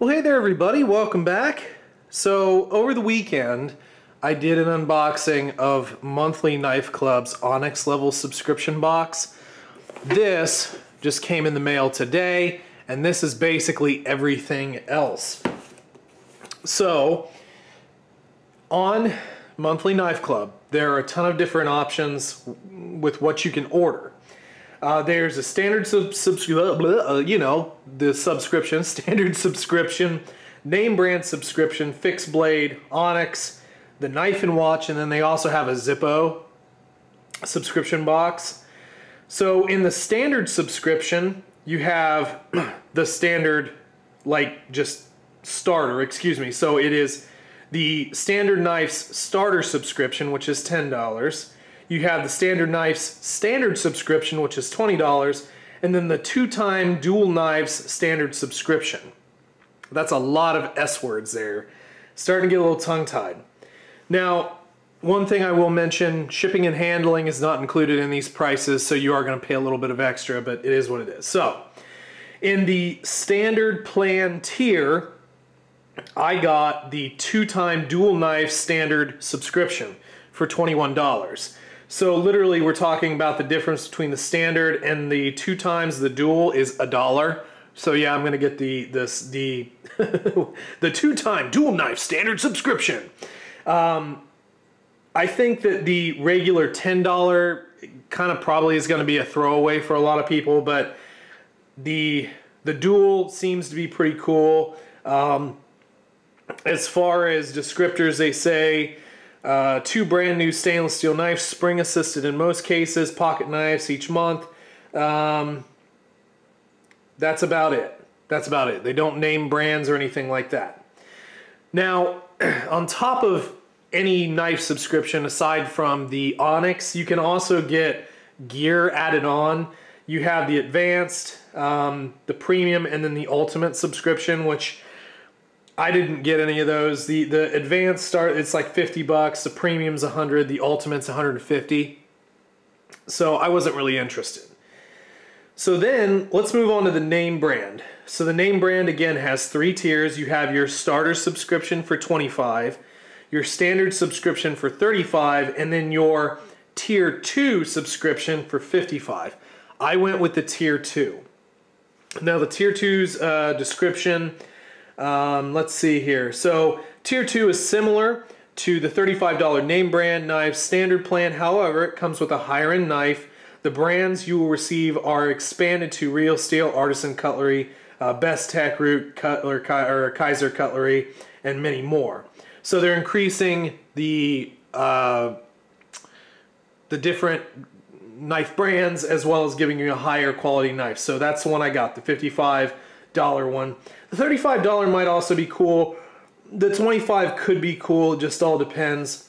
Well, hey there, everybody. Welcome back. So, over the weekend, I did an unboxing of Monthly Knife Club's Onyx Level subscription box. This just came in the mail today, and this is basically everything else. So, on Monthly Knife Club, there are a ton of different options with what you can order. Uh, there's a standard sub, sub uh, you know, the subscription, standard subscription, name brand subscription, fixed blade, Onyx, the knife and watch, and then they also have a Zippo subscription box. So in the standard subscription, you have the standard, like just starter, excuse me. So it is the Standard Knives starter subscription, which is $10 you have the Standard Knives standard subscription, which is $20, and then the two-time Dual Knives standard subscription. That's a lot of S words there. Starting to get a little tongue-tied. Now, one thing I will mention, shipping and handling is not included in these prices, so you are going to pay a little bit of extra, but it is what it is. So, in the standard plan tier, I got the two-time dual knife standard subscription for $21. So literally we're talking about the difference between the standard and the two times the dual is a dollar. So yeah, I'm gonna get the this the the two-time dual knife standard subscription. Um, I think that the regular ten dollar kind of probably is going to be a throwaway for a lot of people, but the the dual seems to be pretty cool. Um, as far as descriptors, they say uh, two brand new stainless steel knives, spring assisted in most cases, pocket knives each month. Um, that's about it. That's about it. They don't name brands or anything like that. Now, on top of any knife subscription, aside from the Onyx, you can also get gear added on. You have the advanced, um, the premium, and then the ultimate subscription, which I didn't get any of those. The the advanced start it's like 50 bucks, the premium's 100, the ultimate's 150. So I wasn't really interested. So then let's move on to the name brand. So the name brand again has three tiers. You have your starter subscription for 25, your standard subscription for 35, and then your tier 2 subscription for 55. I went with the tier 2. Now the tier 2's uh, description um, let's see here. So tier two is similar to the $35 name brand knife standard plan. However, it comes with a higher end knife. The brands you will receive are expanded to real steel, artisan cutlery, uh, Bestech root cutler, or Kizer cutlery, and many more. So they're increasing the uh, the different knife brands as well as giving you a higher quality knife. So that's the one I got, the 55 dollar one. The $35 might also be cool. The 25 could be cool, it just all depends.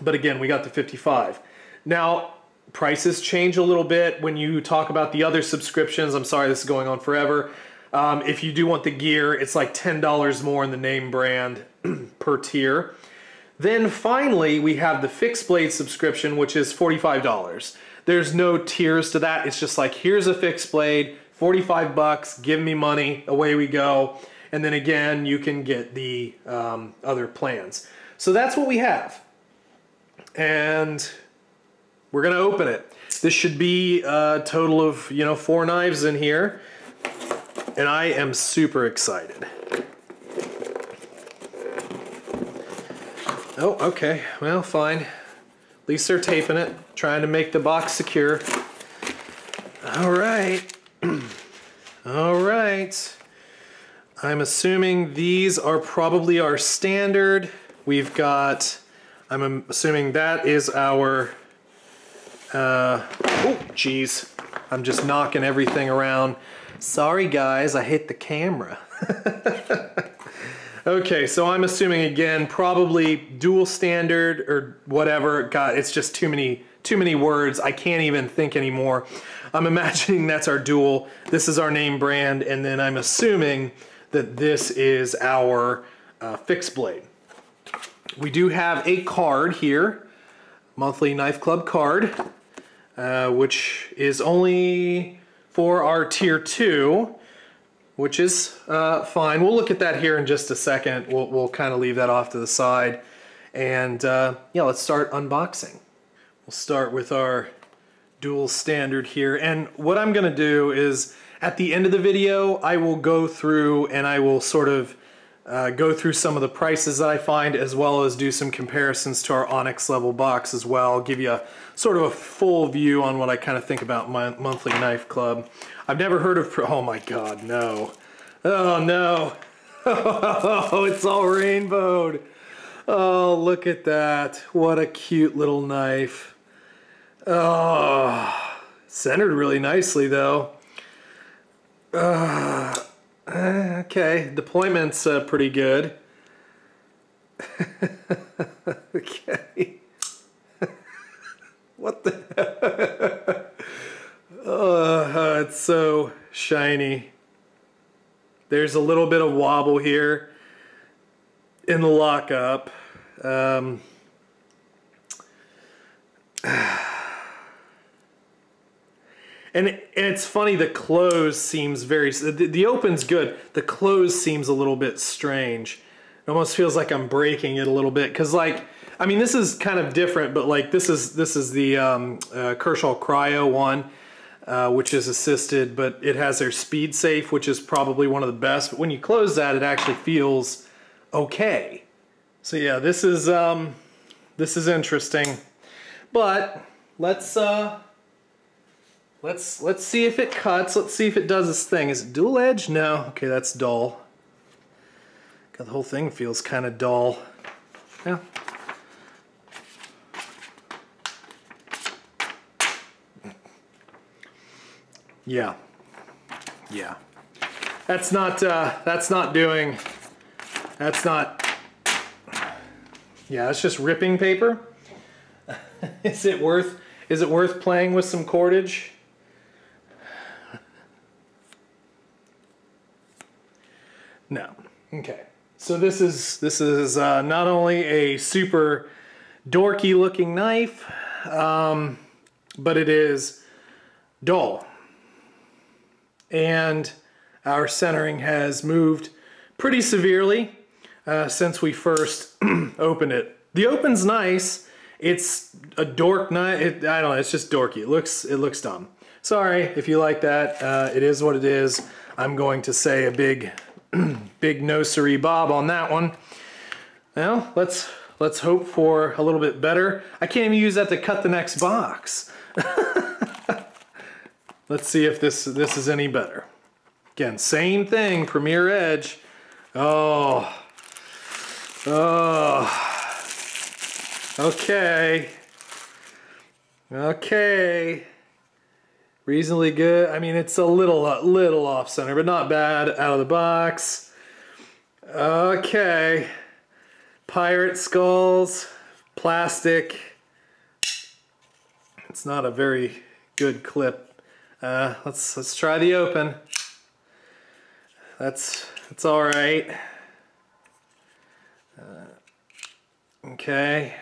But again, we got the 55. Now, prices change a little bit when you talk about the other subscriptions. I'm sorry, this is going on forever. Um, if you do want the gear, it's like $10 more in the name brand per tier. Then finally, we have the fixed blade subscription, which is $45. There's no tiers to that. It's just like, here's a fixed blade, 45 bucks, give me money, away we go. And then again, you can get the um, other plans. So that's what we have. And we're gonna open it. This should be a total of, you know, four knives in here. And I am super excited. Oh, okay, well, fine. At least they're taping it, trying to make the box secure. All right. All right. I'm assuming these are probably our standard. We've got, I'm assuming that is our, uh, oh, geez. I'm just knocking everything around. Sorry guys, I hit the camera. okay, so I'm assuming again, probably dual standard or whatever. God, it's just too many, too many words. I can't even think anymore. I'm imagining that's our dual. This is our name brand, and then I'm assuming that this is our uh, fixed blade. We do have a card here, monthly knife club card, uh, which is only for our tier two. which is uh, fine. We'll look at that here in just a second. We'll, we'll kind of leave that off to the side. And uh, yeah, let's start unboxing. We'll start with our dual standard here. And what I'm gonna do is at the end of the video, I will go through and I will sort of uh, go through some of the prices that I find as well as do some comparisons to our Onyx level box as well. give you a sort of a full view on what I kind of think about my monthly knife club. I've never heard of, oh my god, no. Oh no. Oh, it's all rainbowed. Oh, look at that. What a cute little knife. Oh, centered really nicely though. Uh, okay, deployment's uh, pretty good. okay. what the? oh, it's so shiny. There's a little bit of wobble here in the lockup. Um, and, and it's funny the close seems very the, the open's good. The close seems a little bit strange. It almost feels like i'm breaking it a little bit. Because like i mean this is kind of different but like this is this is the um, uh, kershaw cryo one uh, which is assisted but it has their speed safe which is probably one of the best. But when you close that it actually feels okay. So yeah this is um this is interesting. But let's uh Let's let's see if it cuts. Let's see if it does this thing. Is it dual edge? No. Okay, that's dull. God, the whole thing feels kind of dull. Yeah. Yeah. Yeah. That's not uh, that's not doing that's not yeah, that's just ripping paper. is it worth is it worth playing with some cordage? No. Okay. So this is this is uh, not only a super dorky looking knife, um, but it is dull. And our centering has moved pretty severely uh, since we first opened it. The open's nice. It's a dork knife. It, I don't know. It's just dorky. It looks it looks dumb. Sorry if you like that. Uh, it is what it is. I'm going to say a big big no bob on that one. Now, let's let's hope for a little bit better. I can't even use that to cut the next box. let's see if this this is any better. Again, same thing, Premier Edge. Oh. Oh. Okay. Okay reasonably good. I mean, it's a little, a little off center, but not bad out of the box. Okay. Pirate skulls, plastic. It's not a very good clip. Uh, let's let's try the open. That's that's all right. Uh, okay.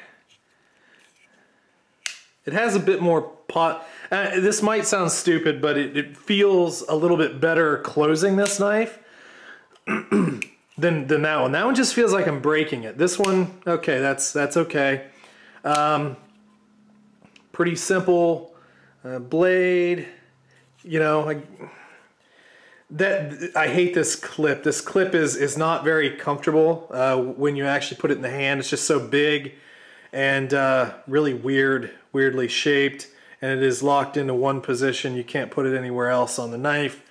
It has a bit more pot. Uh, this might sound stupid, but it, it, feels a little bit better closing this knife than, than that one. That one just feels like I'm breaking it. This one, okay, that's, that's okay. Um, pretty simple uh, blade, you know, I, that I hate this clip. This clip is is not very comfortable uh, when you actually put it in the hand. It's just so big and uh, really weird, weirdly shaped and it is locked into one position. You can't put it anywhere else on the knife.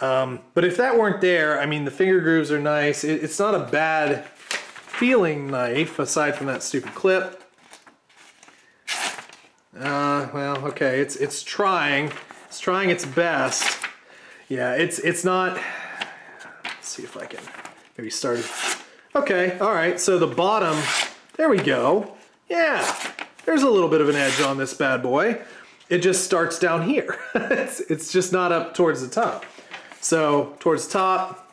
Um, but if that weren't there, I mean, the finger grooves are nice. It, it's not a bad feeling knife aside from that stupid clip. Uh, well, okay, it's it's trying. It's trying its best. Yeah, it's it's not. Let's see if I can maybe start. Okay, all right. So the bottom, there we go. Yeah, there's a little bit of an edge on this bad boy it just starts down here. it's, it's just not up towards the top. So towards the top,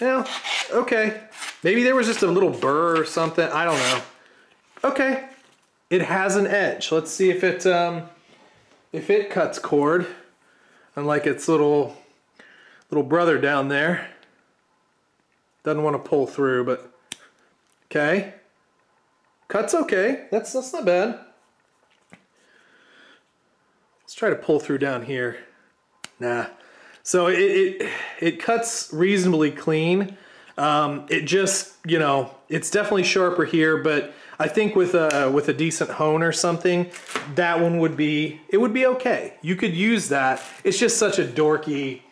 yeah, okay. Maybe there was just a little burr or something. I don't know. Okay, it has an edge. Let's see if it um, if it cuts cord, unlike its little little brother down there. Doesn't want to pull through, but okay. Cut's okay. That's that's not bad. Let's try to pull through down here. Nah. So it it, it cuts reasonably clean. Um, it just you know it's definitely sharper here, but I think with a with a decent hone or something, that one would be it would be okay. You could use that. It's just such a dorky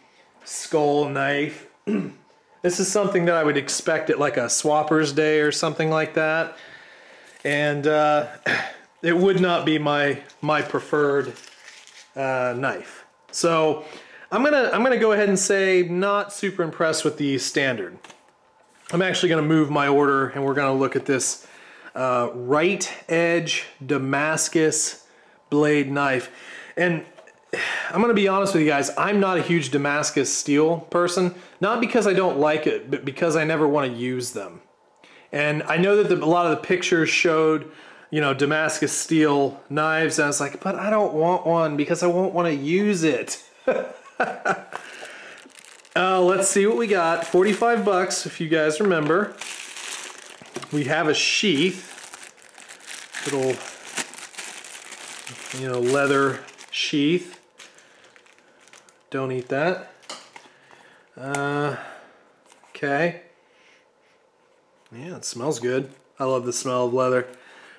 skull knife. this is something that I would expect at like a swapper's day or something like that. And uh, it would not be my my preferred uh, knife. So I'm gonna I'm gonna go ahead and say not super impressed with the standard. I'm actually gonna move my order and we're gonna look at this uh, Rite Edge Damascus blade knife. And I'm gonna be honest with you guys, I'm not a huge Damascus steel person, not because I don't like it, but because I never wanna use them. And I know that the, a lot of the pictures showed, you know, Damascus steel knives, and I was like, but I don't want one because I won't wanna use it. uh, let's see what we got. 45 bucks, if you guys remember. We have a sheath, little, you know, leather sheath. Don't eat that. Uh, okay. Yeah, it smells good. I love the smell of leather.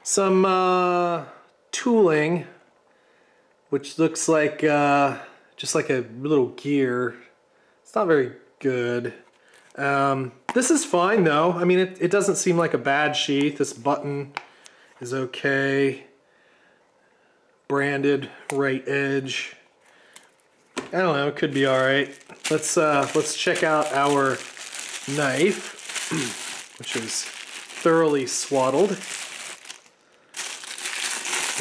Some uh, tooling, which looks like uh, just like a little gear. It's not very good. Um, this is fine though. I mean, it, it doesn't seem like a bad sheath. This button is okay. Branded Rite Edge. I don't know, it could be all right. Let's, uh, let's check out our knife, which is thoroughly swaddled.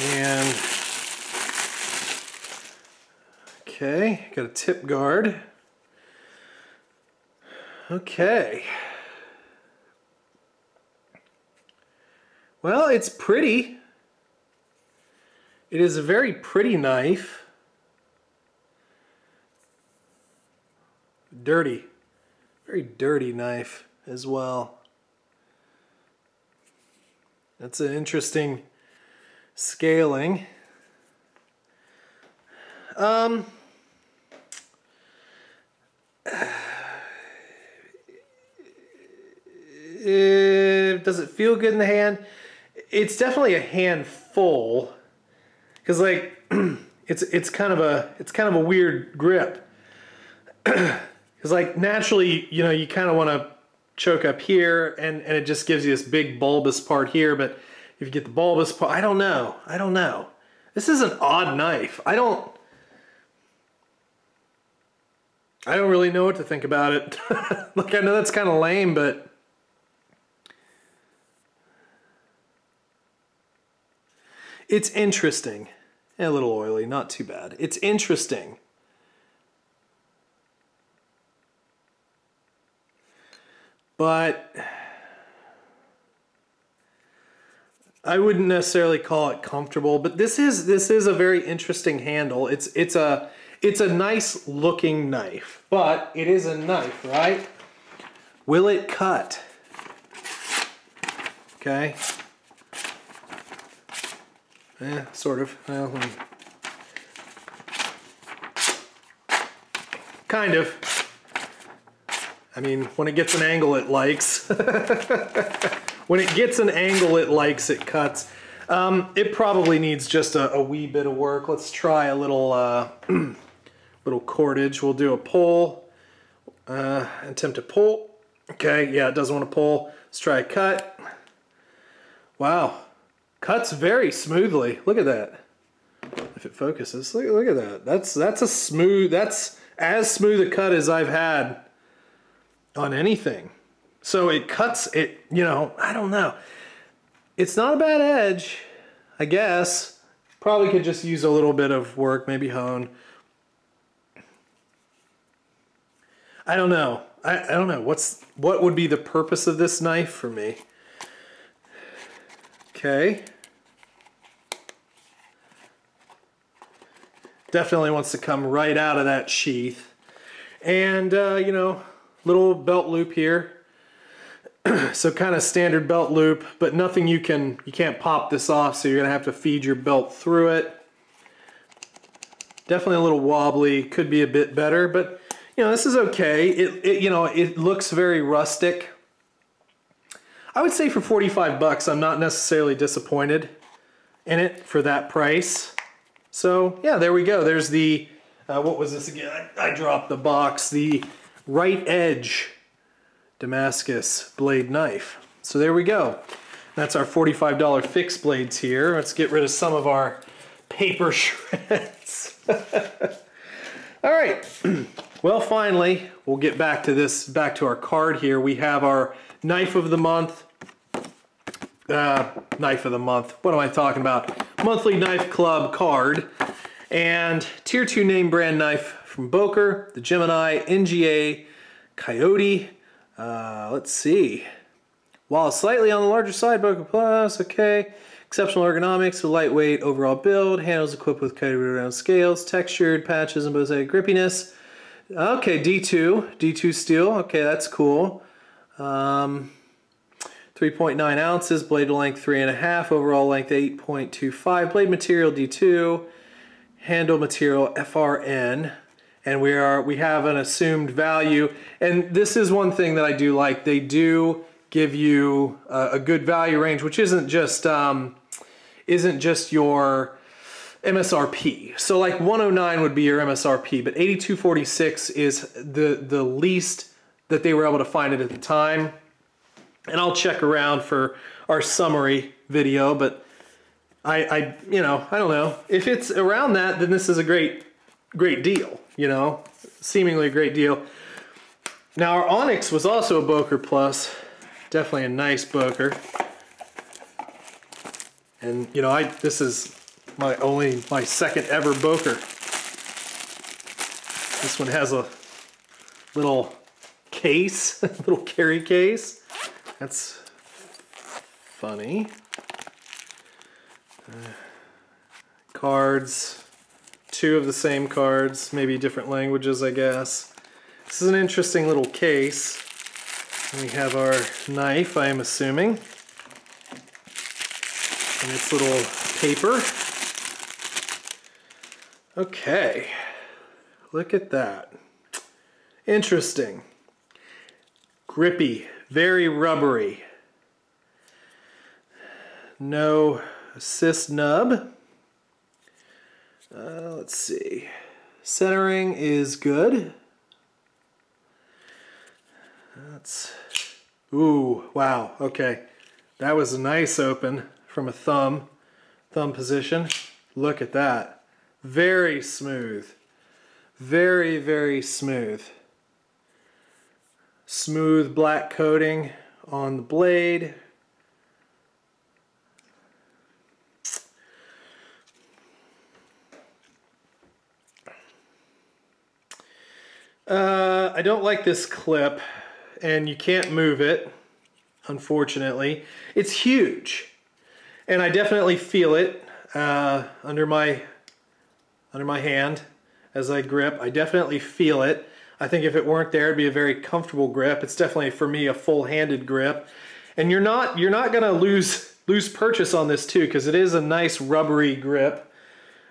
And, okay, got a tip guard. Okay. Well, it's pretty. It is a very pretty knife. dirty, very dirty knife as well. That's an interesting scaling. Um, it, does it feel good in the hand? It's definitely a handful because like it's it's kind of a it's kind of a weird grip. Because like naturally, you know, you kind of want to choke up here and, and it just gives you this big bulbous part here. But if you get the bulbous part, I don't know. I don't know. This is an odd knife. I don't, I don't really know what to think about it. like I know that's kind of lame, but it's interesting. A little oily, not too bad. It's interesting. But I wouldn't necessarily call it comfortable, but this is this is a very interesting handle. It's it's a it's a nice looking knife, but it is a knife, right? Will it cut? Okay. Yeah, sort of. Well, hmm. kind of. I mean, when it gets an angle it likes. when it gets an angle it likes, it cuts. Um, it probably needs just a, a, wee bit of work. Let's try a little uh, little cordage. We'll do a pull, uh, attempt to pull. Okay, yeah, it doesn't want to pull. Let's try a cut. Wow, cuts very smoothly. Look at that. If it focuses, look, look at that. That's that's a smooth. That's as smooth a cut as I've had on anything. So it cuts it, you know, I don't know. It's not a bad edge, I guess. Probably could just use a little bit of work, maybe hone. I don't know. I, I don't know. What's what would be the purpose of this knife for me? Okay. Definitely wants to come right out of that sheath. And, uh, you know, little belt loop here. so kind of standard belt loop, but nothing you can, you can't pop this off, so you're gonna have to feed your belt through it. Definitely a little wobbly, could be a bit better, but you know, this is okay. It, it you know, it looks very rustic. I would say for 45 bucks, I'm not necessarily disappointed in it for that price. So yeah, there we go. There's the, uh, what was this again? I, I dropped the box. The Rite Edge Damascus blade knife. So there we go. That's our $45 fixed blades here. Let's get rid of some of our paper shreds. All right. well, finally, we'll get back to this, back to our card here. We have our knife of the month. Uh, knife of the month. What am I talking about? Monthly Knife Club card. And tier 2 name brand knife from Boker, the Gemini, NGA, Coyote. Uh, let's see. While slightly on the larger side, Boker Plus, okay. Exceptional ergonomics, a lightweight overall build, handles equipped with coated round scales, textured patches and mosaic grippiness. Okay, D2, D2 steel, okay, that's cool. Um, 3.9 ounces, blade length 3.5, overall length 8.25, blade material D2, handle material FRN, and we are we have an assumed value. And this is one thing that I do like. They do give you a, a good value range, which isn't just um, isn't just your MSRP. So like 109 would be your MSRP, but 8246 is the the least that they were able to find it at the time. And I'll check around for our summary video, but I, I, you know, I don't know. If it's around that, then this is a great, great deal, you know, seemingly a great deal. Now our Onyx was also a Boker Plus, definitely a nice Boker. And you know, I this is my only, my second ever Boker. This one has a little case, little carry case. That's funny. Uh, cards, two of the same cards, maybe different languages, I guess. This is an interesting little case. We have our knife, I am assuming. And its little paper. Okay, look at that. Interesting. Grippy, very rubbery. No assist nub. Uh, let's see. Centering is good. That's, ooh, wow, okay. That was a nice open from a thumb, thumb position. Look at that. Very smooth. Very, very smooth smooth black coating on the blade. Uh, I don't like this clip and you can't move it, unfortunately. It's huge and I definitely feel it uh, under my under my hand as I grip. I definitely feel it. I think if it weren't there, it'd be a very comfortable grip. It's definitely for me a full-handed grip, and you're not you're not gonna lose lose purchase on this too because it is a nice rubbery grip.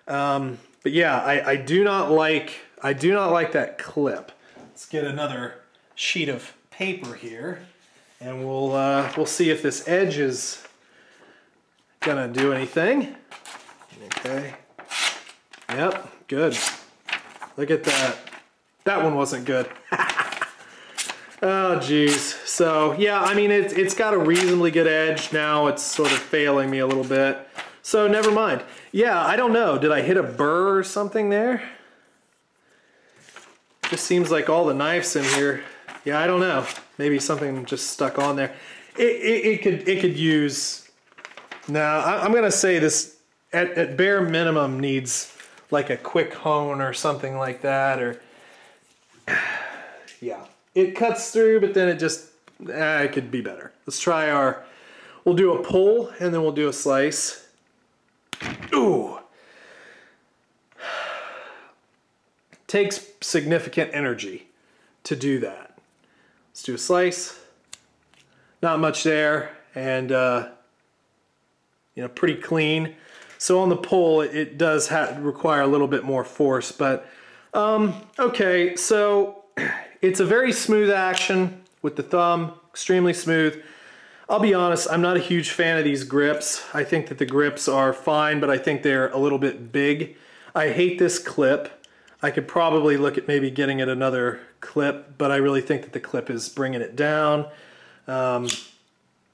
Um, but yeah, I, I do not like I do not like that clip. Let's get another sheet of paper here, and we'll uh, we'll see if this edge is gonna do anything. Okay. Yep, good. Look at that. That one wasn't good. oh, geez. So, yeah, I mean, it's, it's got a reasonably good edge. Now it's sort of failing me a little bit. So, never mind. Yeah, I don't know. Did I hit a burr or something there? Just seems like all the knives in here. Yeah, I don't know. Maybe something just stuck on there. It, it, it could it could use. Now I'm gonna say this at, at bare minimum needs like a quick hone or something like that, or yeah, it cuts through, but then it just, eh, it could be better. Let's try our, we'll do a pull and then we'll do a slice. Ooh. Takes significant energy. to do that. Let's do a slice. Not much there, and uh, you know, pretty clean. So on the pull, it does require a little bit more force, but um, okay, so it's a very smooth action with the thumb, extremely smooth. I'll be honest, I'm not a huge fan of these grips. I think that the grips are fine, but I think they're a little bit big. I hate this clip. I could probably look at maybe getting it another clip, but I really think that the clip is bringing it down. Um,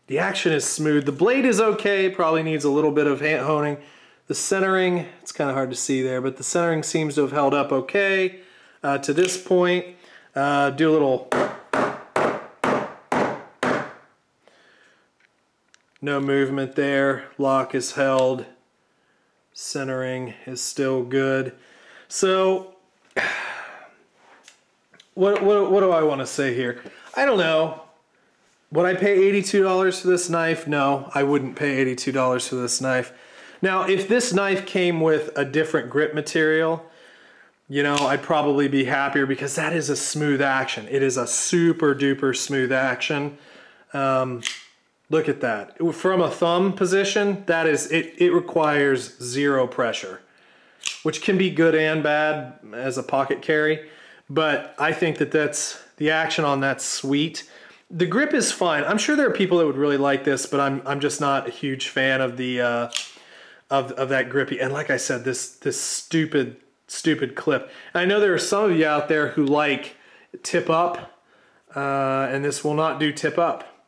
the action is smooth. The blade is okay, probably needs a little bit of honing. The centering, it's kind of hard to see there, but the centering seems to have held up okay uh, to this point. Uh, do a little no movement there. Lock is held. Centering is still good. So, what, what, what do I want to say here? I don't know. Would I pay $82 for this knife? No, I wouldn't pay $82 for this knife. Now, if this knife came with a different grip material, you know, I'd probably be happier because that is a smooth action. It is a super duper smooth action. Um, look at that. From a thumb position, that is, it, it requires zero pressure, which can be good and bad as a pocket carry. But I think that that's, the action on that sweet. The grip is fine. I'm sure there are people that would really like this, but I'm I'm just not a huge fan of the uh, of of that grippy. And like I said, this this stupid stupid clip. And I know there are some of you out there who like tip up, uh, and this will not do tip up,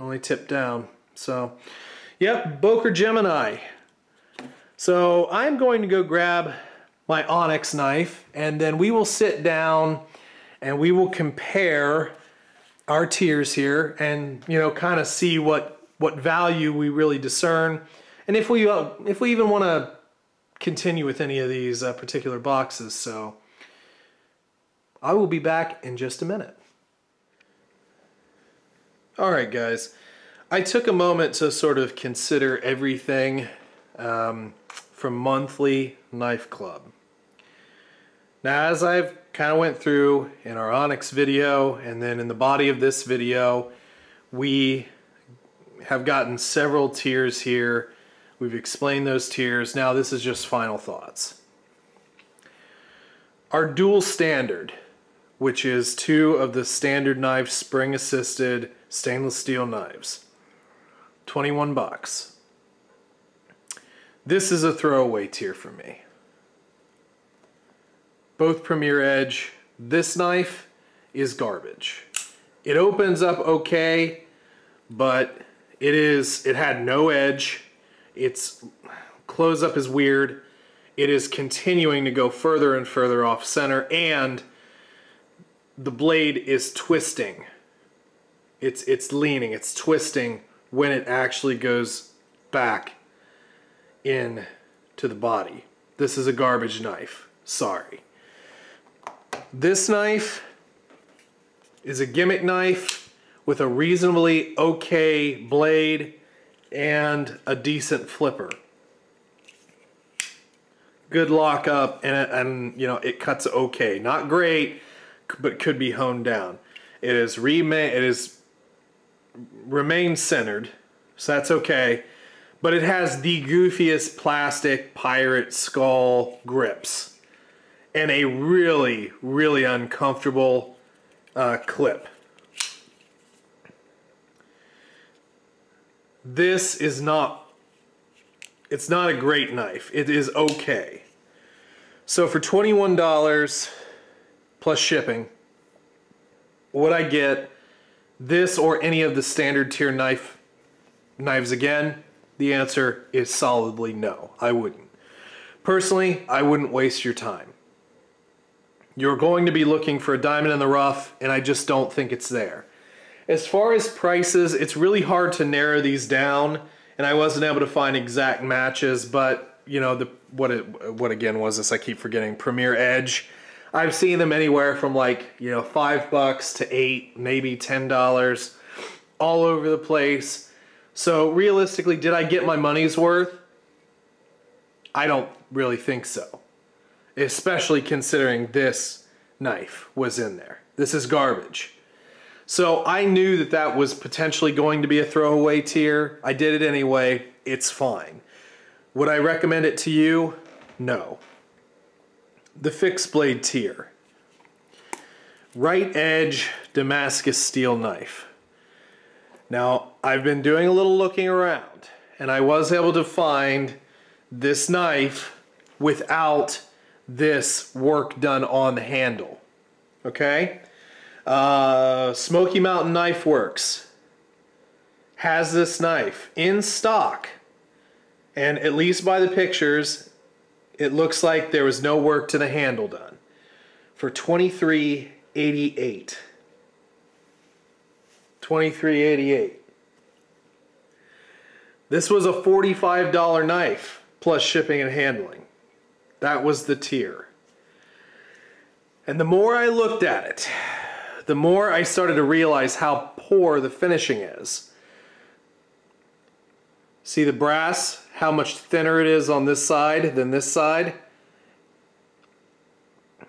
only tip down. So, yep, Boker Gemini. So I'm going to go grab my Onyx knife, and then we will sit down and we will compare our tiers here and you know kind of see what what value we really discern. And if we uh, if we even want to continue with any of these uh, particular boxes so I will be back in just a minute. All right guys. I took a moment to sort of consider everything um, from monthly knife club. Now as I've kind of went through in our Onyx video and then in the body of this video we have gotten several tiers here. We've explained those tiers now this is just final thoughts. Our dual standard which is two of the standard knife spring assisted stainless steel knives 21 bucks this is a throwaway tier for me both Premier Edge. This knife is garbage. It opens up okay, but it is it had no edge. Its close up is weird. It is continuing to go further and further off center and the blade is twisting. It's it's leaning, it's twisting when it actually goes back in to the body. This is a garbage knife. Sorry. This knife is a gimmick knife with a reasonably okay blade and a decent flipper. Good lockup and, and you know it cuts okay. Not great, but could be honed down. It is remain it is remain centered, so that's okay. But it has the goofiest plastic pirate skull grips and a really, really uncomfortable uh, clip. This is not, it's not a great knife. It is okay. So for $21 plus shipping, would I get this or any of the standard tier knife knives again? The answer is solidly no, I wouldn't. Personally, I wouldn't waste your time. You're going to be looking for a diamond in the rough, and I just don't think it's there. As far as prices, it's really hard to narrow these down, and I wasn't able to find exact matches, but you know, the what it what again was this? I keep forgetting. Premier Edge. I've seen them anywhere from like, you know, five bucks to eight, maybe ten dollars, all over the place. So realistically, did I get my money's worth? I don't really think so especially considering this knife was in there. This is garbage. So I knew that that was potentially going to be a throwaway tier. I did it anyway. It's fine. Would I recommend it to you? No. The fixed blade tier. Rite Edge Damascus steel knife. Now, I've been doing a little looking around and I was able to find this knife without this work done on the handle. Okay? Uh, Smoky Mountain Knife Works has this knife in stock. And at least by the pictures, it looks like there was no work to the handle done. For 23.88. 23.88. This was a $45 knife plus shipping and handling. That was the tier. And the more I looked at it, the more I started to realize how poor the finishing is. See the brass, how much thinner it is on this side than this side?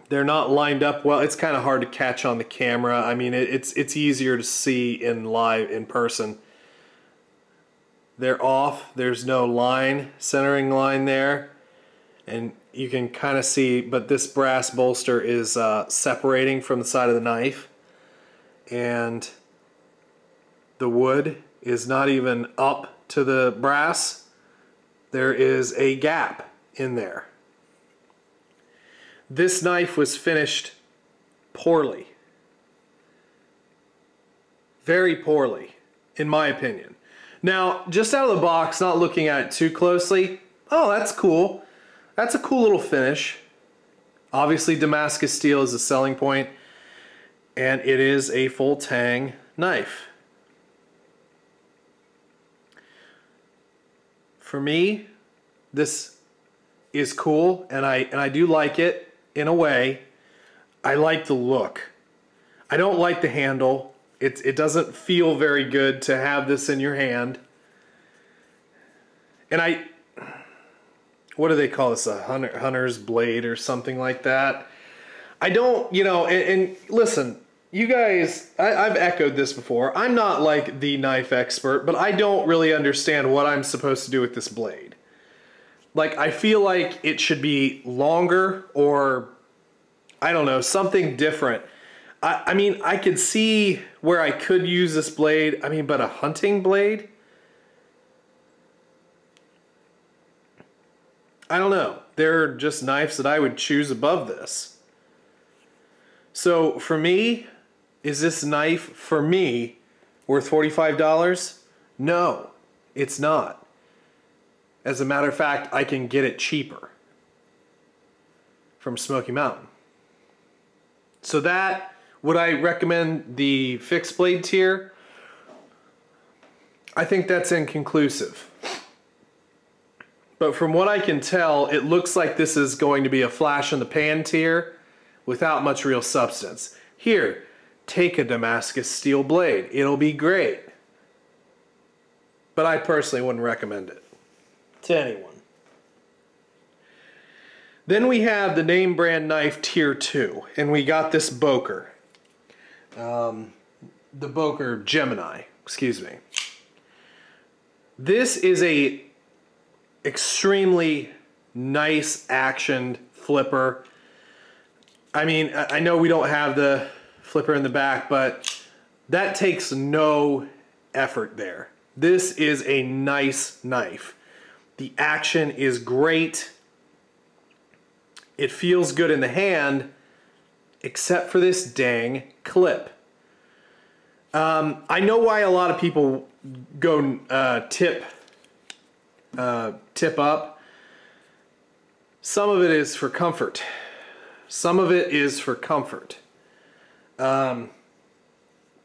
They're not lined up well. It's kind of hard to catch on the camera. I mean, it, it's it's easier to see in live in person. They're off. There's no line, centering line there. And you can kind of see, but this brass bolster is uh, separating from the side of the knife. And the wood is not even up to the brass. There is a gap in there. This knife was finished poorly. Very poorly, in my opinion. Now, just out of the box, not looking at it too closely, oh, that's cool. That's a cool little finish. Obviously, Damascus steel is a selling point, and it is a full tang knife. For me, this is cool, and I and I do like it in a way. I like the look. I don't like the handle. It, it doesn't feel very good to have this in your hand. And I, what do they call this? A hunter, hunter's blade or something like that. I don't, you know, and, and listen, you guys, I, have echoed this before. I'm not like the knife expert, but I don't really understand what I'm supposed to do with this blade. Like, I feel like it should be longer or, I don't know, something different. I, I mean, I could see where I could use this blade. I mean, but a hunting blade? I don't know. They're just knives that I would choose above this. So for me, is this knife for me worth $45? No, it's not. As a matter of fact, I can get it cheaper from Smoky Mountain. So that, would I recommend the fixed blade tier? I think that's inconclusive. But from what I can tell, it looks like this is going to be a flash in the pan tier without much real substance. Here, take a Damascus steel blade. It'll be great. But I personally wouldn't recommend it to anyone. Then we have the name brand knife tier 2, and we got this Boker. Um, the Boker Gemini, excuse me. This is a extremely nice actioned flipper. I mean, I know we don't have the flipper in the back, but that takes no effort there. This is a nice knife. The action is great. It feels good in the hand, except for this dang clip. Um, I know why a lot of people go uh, tip uh, tip up. Some of it is for comfort. Some of it is for comfort. Um,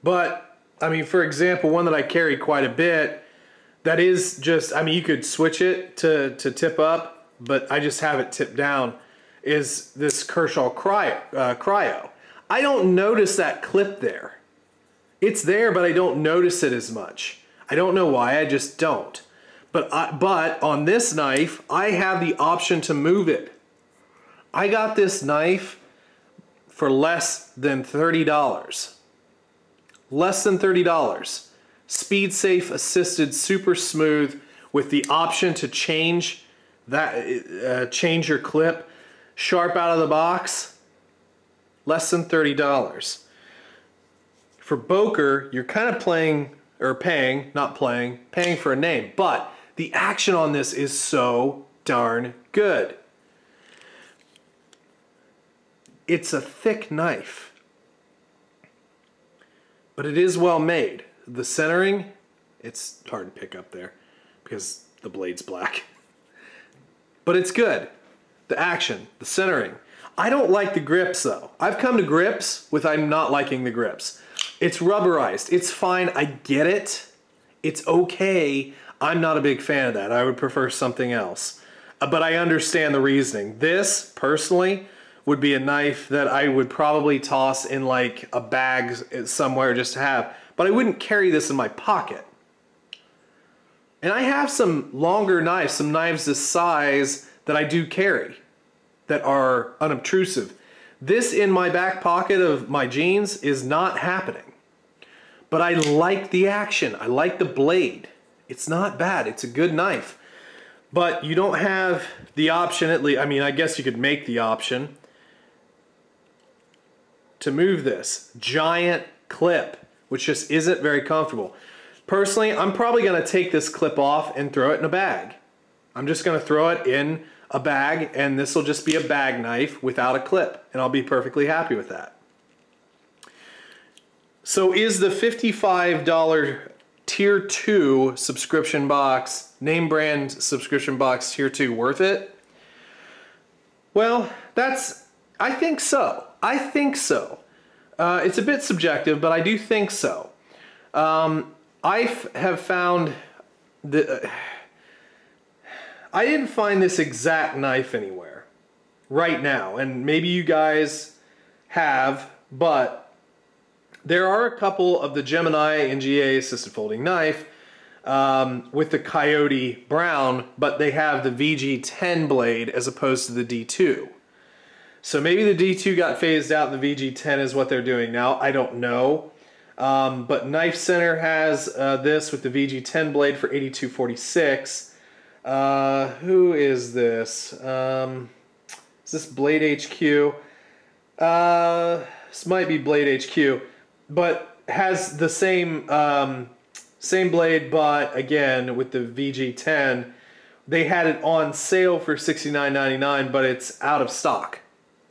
but, I mean, for example, one that I carry quite a bit, that is just, I mean, you could switch it to, to tip up, but I just have it tipped down, is this Kershaw Cryo. Uh, Cryo. I don't notice that clip there. It's there, but I don't notice it as much. I don't know why, I just don't. But, I, but on this knife, I have the option to move it. I got this knife for less than $30. Less than $30. Speed safe assisted super smooth with the option to change that uh, change your clip sharp out of the box less than $30 for Boker you're kind of playing or paying not playing paying for a name but the action on this is so darn good. It's a thick knife but it is well made. The centering it's hard to pick up there because the blade's black but it's good. The action, the centering. I don't like the grips though. I've come to grips with I'm not liking the grips. It's rubberized. It's fine. I get it. It's okay. I'm not a big fan of that. I would prefer something else. Uh, but I understand the reasoning. This, personally, would be a knife that I would probably toss in like a bag somewhere just to have. But I wouldn't carry this in my pocket. And I have some longer knives, some knives this size that I do carry that are unobtrusive. This in my back pocket of my jeans is not happening. But I like the action. I like the blade. It's not bad. It's a good knife. But you don't have the option at least. I mean, I guess you could make the option to move this giant clip, which just isn't very comfortable. Personally, I'm probably gonna take this clip off and throw it in a bag. I'm just gonna throw it in a bag and this will just be a bag knife without a clip and I'll be perfectly happy with that. So is the $55 tier 2 subscription box, name brand subscription box tier 2 worth it? Well, that's, I think so. I think so. Uh, it's a bit subjective, but I do think so. Um, I have found that uh, I didn't find this exact knife anywhere right now, and maybe you guys have, but there are a couple of the Gemini NGA assisted folding knife um, with the Coyote Brown, but they have the VG10 blade as opposed to the D2. So maybe the D2 got phased out and the VG10 is what they're doing now. I don't know. Um, but Knife Center has uh, this with the VG10 blade for 8246. Uh, who is this? Um, is this Blade HQ? Uh, this might be Blade HQ, but has the same um, same blade, but again with the VG10. They had it on sale for $69.99, but it's out of stock.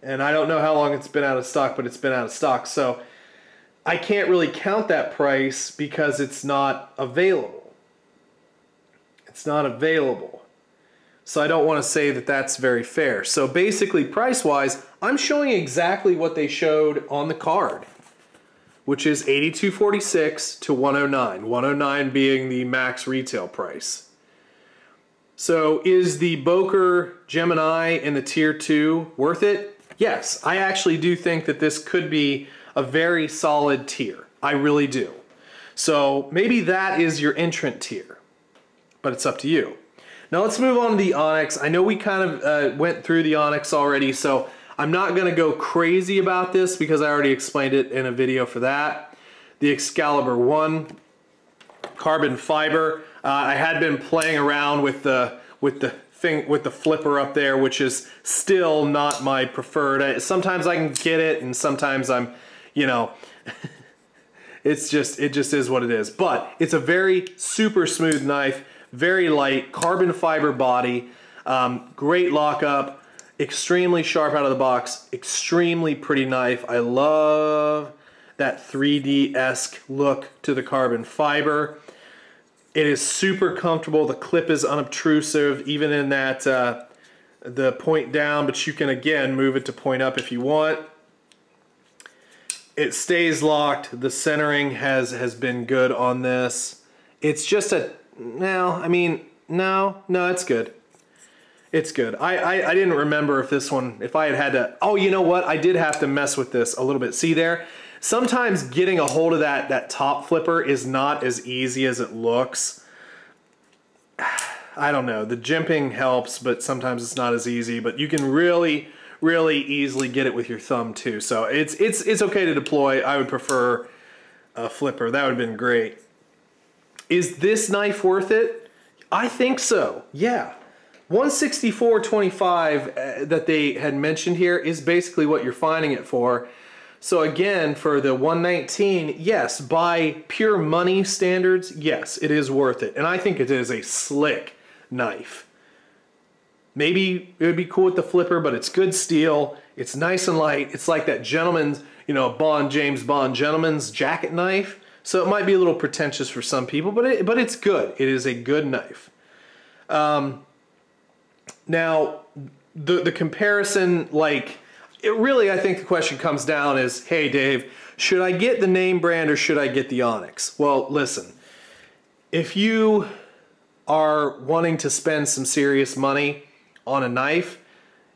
And I don't know how long it's been out of stock, but it's been out of stock. So I can't really count that price because it's not available. It's not available. So I don't want to say that that's very fair. So basically, price-wise, I'm showing exactly what they showed on the card, which is 82.46 to 109. 109 being the max retail price. So is the Boker Gemini in the tier 2 worth it? Yes, I actually do think that this could be a very solid tier. I really do. So maybe that is your entrant tier, but it's up to you. Now let's move on to the Onyx. I know we kind of uh, went through the Onyx already, so I'm not gonna go crazy about this because I already explained it in a video for that. The Excalibur 1 carbon fiber. Uh, I had been playing around with the with the thing with the flipper up there, which is still not my preferred. sometimes I can get it, and sometimes I'm you know, it's just, it just is what it is. But it's a very super smooth knife, very light, carbon fiber body, um, great lockup, extremely sharp out of the box, extremely pretty knife. I love that 3D-esque look to the carbon fiber. It is super comfortable. The clip is unobtrusive, even in that uh, the point down, but you can again move it to point up if you want it stays locked. The centering has has been good on this. It's just a now. I mean, no, no, it's good. It's good. I, I I didn't remember if this one if I had had to. Oh, you know what? I did have to mess with this a little bit. See there. Sometimes getting a hold of that that top flipper is not as easy as it looks. I don't know. The jimping helps, but sometimes it's not as easy. But you can really, really easily get it with your thumb too. So it's it's it's okay to deploy. I would prefer a flipper. That would have been great. Is this knife worth it? I think so. Yeah. 164.25 uh, that they had mentioned here is basically what you're finding it for. So again, for the 119, yes, by pure money standards, yes, it is worth it. And I think it is a slick knife. Maybe it would be cool with the flipper, but it's good steel. It's nice and light. It's like that gentleman's, you know, Bond, James Bond gentleman's jacket knife. So it might be a little pretentious for some people, but it, but it's good. It is a good knife. Um, now, the the comparison, like, it really, I think the question comes down is, hey, Dave, should I get the name brand or should I get the Onyx? Well, listen, if you are wanting to spend some serious money on a knife,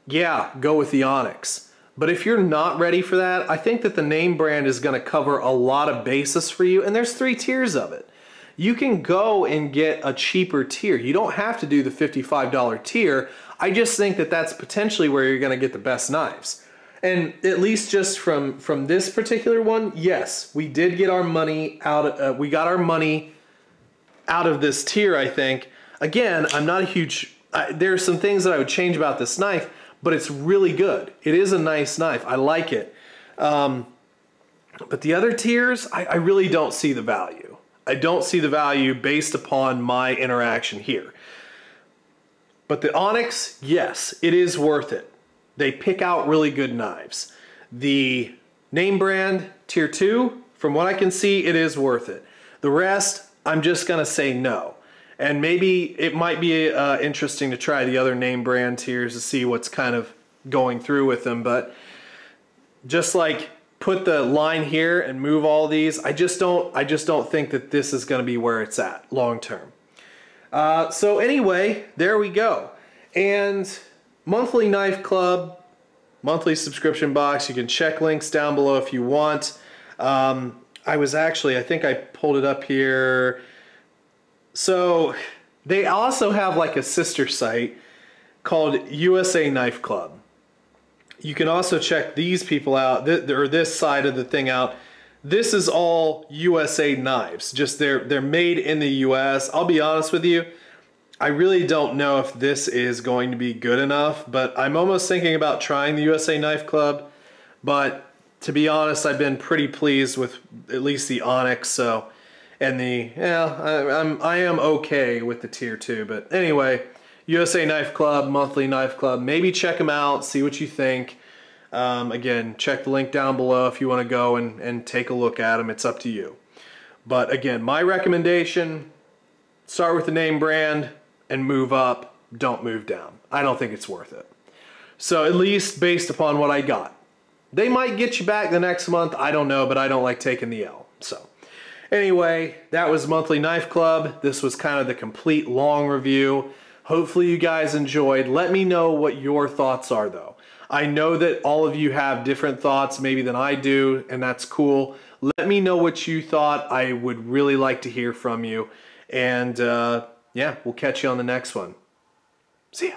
yeah, go with the Onyx. But if you're not ready for that, I think that the name brand is going to cover a lot of basis for you, and there's three tiers of it. You can go and get a cheaper tier. You don't have to do the $55 tier. I just think that that's potentially where you're going to get the best knives. And at least just from from this particular one, yes, we did get our money out. Uh, we got our money out of this tier. I think. Again, I'm not a huge. Uh, there are some things that I would change about this knife, but it's really good. It is a nice knife. I like it. Um, but the other tiers, I, I really don't see the value. I don't see the value based upon my interaction here. But the Onyx, yes, it is worth it. They pick out really good knives. The name brand tier 2, from what I can see, it is worth it. The rest, I'm just to say no. And maybe it might be uh, interesting to try the other name brand tiers to see what's kind of going through with them. But just like put the line here and move all these, I just don't, I just don't think that this is going to be where it's at long term. Uh, so anyway, there we go. And monthly knife club, monthly subscription box. You can check links down below if you want. Um, I was actually, I think I pulled it up here. So they also have like a sister site called USA Knife Club. You can also check these people out, th or this side of the thing out. This is all USA knives. Just they're they're made in the US. I'll be honest with you. I really don't know if this is going to be good enough, but I'm almost thinking about trying the USA Knife Club. But to be honest, I've been pretty pleased with at least the Onyx. So, and the yeah, I, I'm I am okay with the tier two. But anyway, USA Knife Club, monthly knife club. Maybe check them out, see what you think. Um, again, check the link down below if you want to go and, and take a look at them. It's up to you. But again, my recommendation, start with the name brand, and move up, don't move down. I don't think it's worth it. So at least based upon what I got. They might get you back the next month, I don't know, but I don't like taking the L. So anyway, that was Monthly Knife Club. This was kind of the complete long review. Hopefully you guys enjoyed. Let me know what your thoughts are though. I know that all of you have different thoughts maybe than I do, and that's cool. Let me know what you thought. I would really like to hear from you. And uh, yeah, we'll catch you on the next one. See ya.